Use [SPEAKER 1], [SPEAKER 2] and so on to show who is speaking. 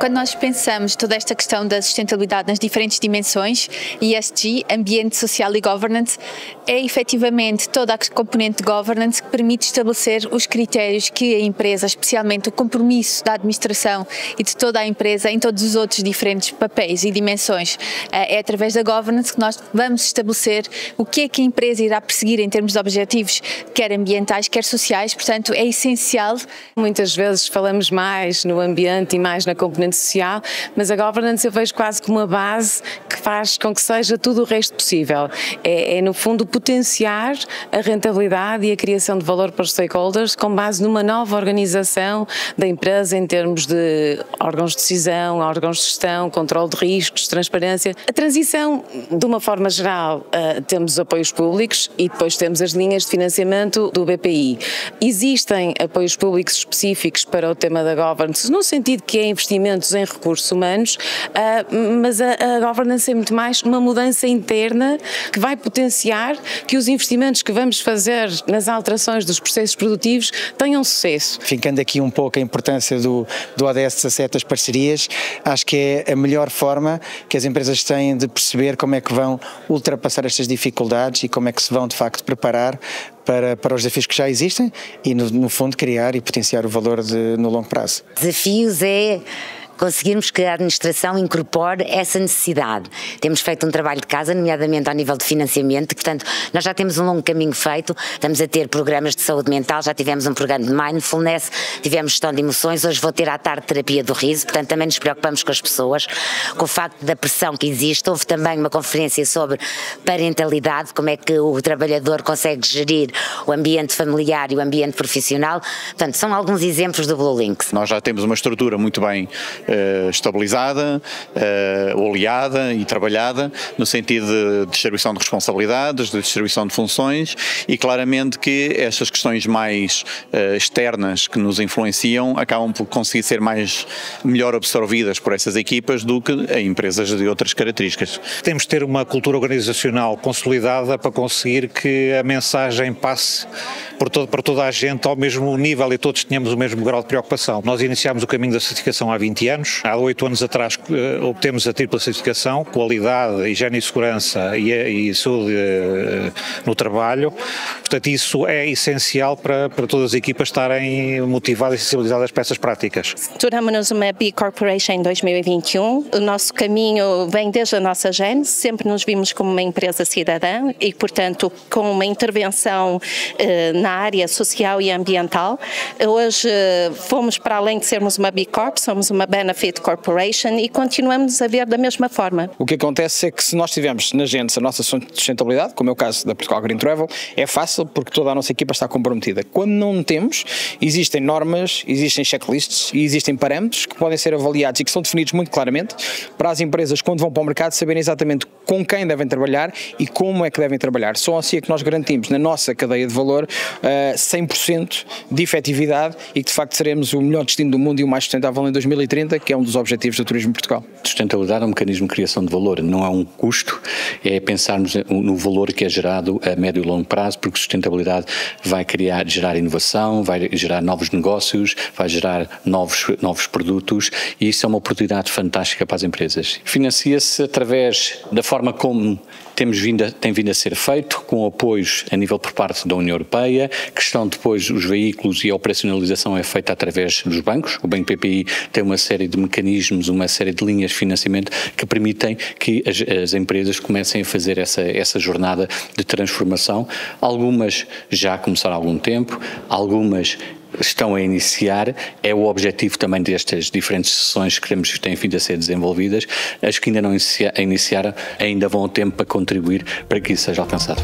[SPEAKER 1] Quando nós pensamos toda esta questão da sustentabilidade nas diferentes dimensões, ESG, ambiente social e governance, é efetivamente toda a componente de governance que permite estabelecer os critérios que a empresa, especialmente o compromisso da administração e de toda a empresa em todos os outros diferentes papéis e dimensões. Eh, é através da governance que nós vamos estabelecer o que é que a empresa irá perseguir em termos de objetivos, quer ambientais, quer sociais, portanto é essencial.
[SPEAKER 2] Muitas vezes falamos mais no ambiente e mais na componente social, mas a governance eu vejo quase como uma base que faz com que seja tudo o resto possível. É, é no fundo potenciar a rentabilidade e a criação de valor para os stakeholders com base numa nova organização da empresa em termos de órgãos de decisão, órgãos de gestão, controle de riscos, transparência. A transição, de uma forma geral, uh, temos apoios públicos e depois temos as linhas de financiamento do BPI. Existem apoios públicos específicos para o tema da governance, no sentido que é investimento investimentos em recursos humanos, uh, mas a, a governance é muito mais uma mudança interna que vai potenciar que os investimentos que vamos fazer nas alterações dos processos produtivos tenham sucesso.
[SPEAKER 3] Fincando aqui um pouco a importância do, do ODS 17 das parcerias, acho que é a melhor forma que as empresas têm de perceber como é que vão ultrapassar estas dificuldades e como é que se vão de facto preparar para, para os desafios que já existem e, no, no fundo, criar e potenciar o valor de, no longo prazo.
[SPEAKER 4] Desafios é conseguirmos que a administração incorpore essa necessidade. Temos feito um trabalho de casa, nomeadamente ao nível de financiamento, portanto, nós já temos um longo caminho feito, estamos a ter programas de saúde mental, já tivemos um programa de mindfulness, tivemos gestão de emoções, hoje vou ter à tarde terapia do riso, portanto, também nos preocupamos com as pessoas, com o facto da pressão que existe. Houve também uma conferência sobre parentalidade, como é que o trabalhador consegue gerir o ambiente familiar e o ambiente profissional. Portanto, são alguns exemplos do Blue Links.
[SPEAKER 5] Nós já temos uma estrutura muito bem eh, estabilizada, uh, oleada e trabalhada no sentido de distribuição de responsabilidades, de distribuição de funções e claramente que estas questões mais uh, externas que nos influenciam acabam por conseguir ser mais melhor absorvidas por essas equipas do que em empresas de outras características.
[SPEAKER 6] Temos de ter uma cultura organizacional consolidada para conseguir que a mensagem passe por todo, para toda a gente ao mesmo nível e todos tenhamos o mesmo grau de preocupação. Nós iniciámos o caminho da certificação há 20 anos. Há oito anos atrás uh, obtemos a tripla certificação, qualidade, higiene e segurança e, e saúde uh, no trabalho. Portanto, isso é essencial para, para todas as equipas estarem motivadas e sensibilizadas para essas práticas.
[SPEAKER 7] Tornamos-nos uma B Corporation em 2021. O nosso caminho vem desde a nossa gênese, sempre nos vimos como uma empresa cidadã e, portanto, com uma intervenção uh, na área social e ambiental. Hoje fomos para além de sermos uma B Corp, somos uma Benefit Corporation e continuamos a ver da mesma forma.
[SPEAKER 8] O que acontece é que se nós tivermos na gente a nossa sustentabilidade, como é o caso da Portugal Green Travel, é fácil porque toda a nossa equipa está comprometida. Quando não temos, existem normas, existem checklists e existem parâmetros que podem ser avaliados e que são definidos muito claramente para as empresas, quando vão para o mercado, saberem exatamente com quem devem trabalhar e como é que devem trabalhar. Só assim é que nós garantimos na nossa cadeia de valor 100% de efetividade e que de facto seremos o melhor destino do mundo e o mais sustentável em 2030, que é um dos objetivos do Turismo Portugal.
[SPEAKER 9] Sustentabilidade é um mecanismo de criação de valor, não é um custo, é pensarmos no valor que é gerado a médio e longo prazo, porque sustentabilidade vai criar, gerar inovação, vai gerar novos negócios, vai gerar novos, novos produtos e isso é uma oportunidade fantástica para as empresas. Financia-se através da forma como temos vindo a, tem vindo a ser feito, com apoios a nível por parte da União Europeia, que estão depois os veículos e a operacionalização é feita através dos bancos. O Banco PPI tem uma série de mecanismos, uma série de linhas de financiamento que permitem que as, as empresas comecem a fazer essa, essa jornada de transformação. Algumas já começaram há algum tempo, algumas estão a iniciar, é o objetivo também destas diferentes sessões que temos, têm vindo a ser desenvolvidas. As que ainda não iniciaram ainda vão ter tempo para contribuir para que isso seja alcançado.